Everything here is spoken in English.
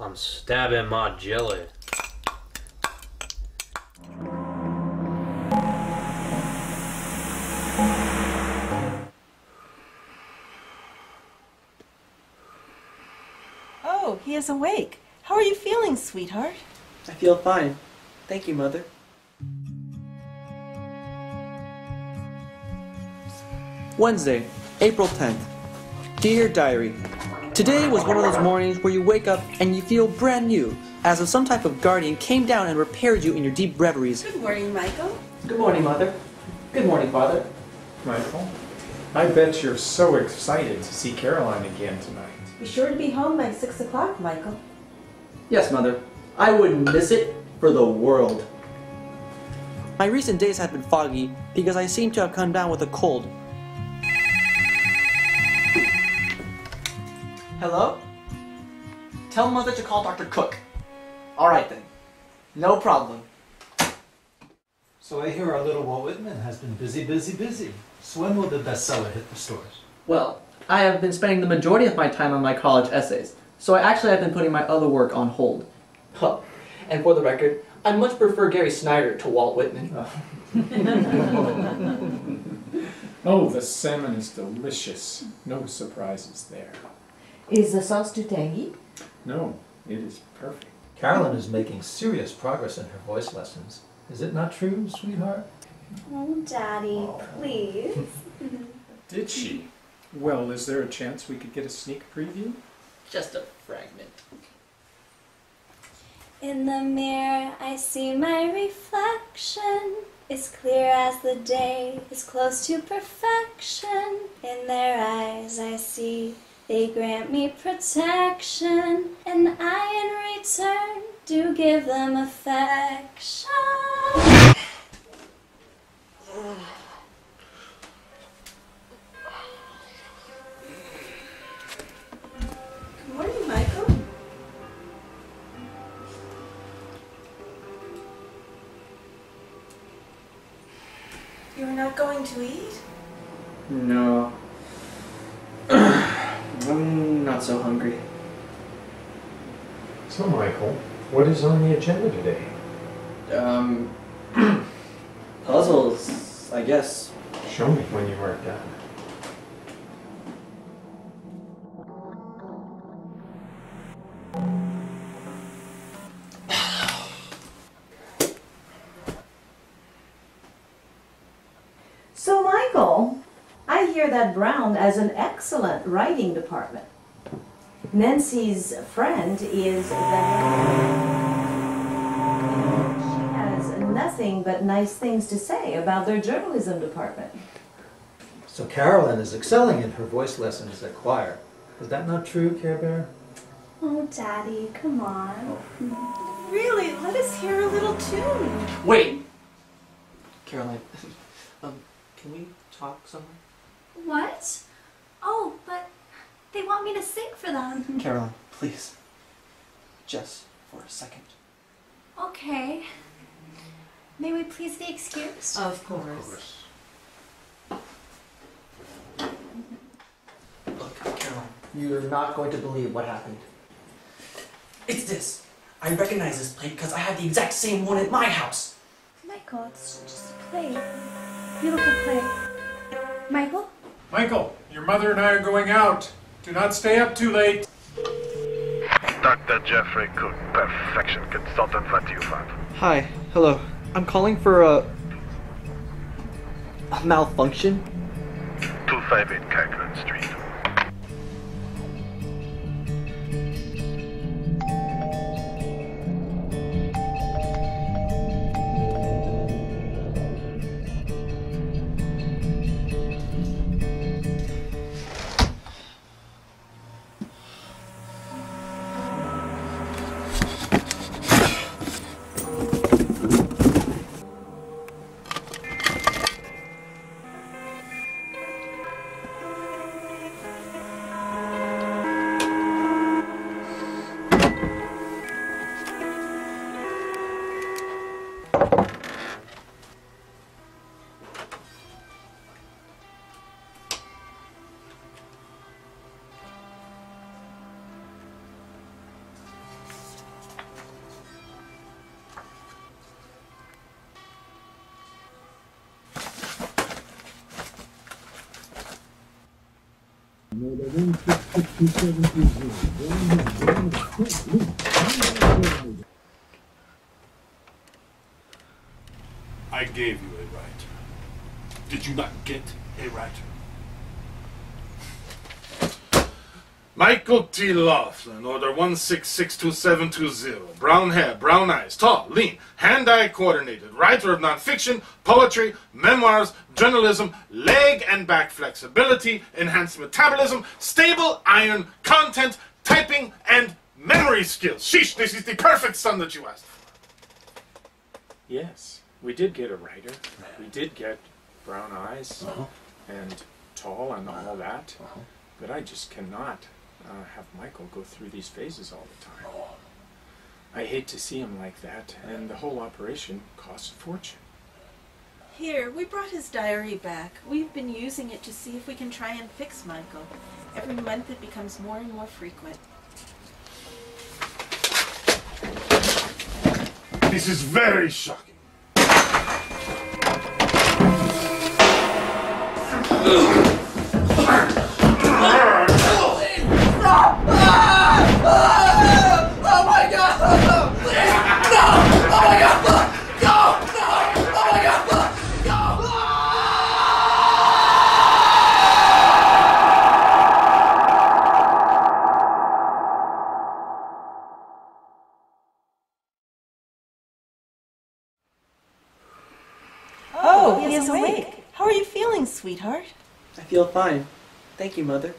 I'm stabbing my jelly. Oh, he is awake. How are you feeling, sweetheart? I feel fine. Thank you, Mother. Wednesday, April 10th. Dear Diary, Today was one of those mornings where you wake up and you feel brand new, as if some type of guardian came down and repaired you in your deep reveries. Good morning, Michael. Good morning, Mother. Good morning, Father. Michael, I bet you're so excited to see Caroline again tonight. Be sure to be home by 6 o'clock, Michael. Yes, Mother. I wouldn't miss it for the world. My recent days have been foggy because I seem to have come down with a cold. Hello? Tell Mother to call Dr. Cook. Alright then. No problem. So I hear our little Walt Whitman has been busy, busy, busy. So when will the bestseller hit the stores? Well, I have been spending the majority of my time on my college essays, so I actually have been putting my other work on hold. Huh. And for the record, I much prefer Gary Snyder to Walt Whitman. Oh, oh the salmon is delicious. No surprises there. Is the sauce too tangy? No, it is perfect. Carolyn is making serious progress in her voice lessons. Is it not true, sweetheart? Oh, Daddy, oh. please. Did she? Well, is there a chance we could get a sneak preview? Just a fragment. In the mirror, I see my reflection. It's clear as the day it's close to perfection. In their eyes, I see they grant me protection, and I in return do give them affection. Good morning, Michael. You're not going to eat? No. I'm not so hungry. So, Michael, what is on the agenda today? Um, puzzles, I guess. Show me when you are done. So, Michael, I hear that Brown has an excellent writing department. Nancy's friend is the. She has nothing but nice things to say about their journalism department. So Carolyn is excelling in her voice lessons at choir. Is that not true, Care Bear? Oh, Daddy, come on. Really, let us hear a little tune. Wait! Caroline, um, can we talk somewhere? What? Oh, but they want me to sing for them. Caroline, please. Just for a second. Okay. May we please be excused? Of course. Look, Caroline, you're not going to believe what happened. It's this. I recognize this plate because I have the exact same one at my house. Michael, it's just a play. Beautiful play. Michael? Michael, your mother and I are going out. Do not stay up too late. Dr. Geoffrey Cook, Perfection Consultant. What do you want? Hi, hello. I'm calling for a, a malfunction. 258 Kirkland Street. I gave you a writer. Did you not get a writer? Michael T. Laughlin, order 1662720. Brown hair, brown eyes, tall, lean, hand eye coordinated, writer of nonfiction, poetry, memoirs, journalism, leg and back flexibility, enhanced metabolism, stable iron content, typing, and memory skills. Sheesh, this is the perfect son that you asked for. Yes, we did get a writer. We did get brown eyes uh-huh. and tall and all that. Uh-huh. But I just cannot uh, have Michael go through these phases all the time. I hate to see him like that, and the whole operation costs a fortune. Here, we brought his diary back. We've been using it to see if we can try and fix Michael. Every month it becomes more and more frequent. This is very shocking. Oh, he is awake. How are you feeling, sweetheart? I feel fine. Thank you, Mother.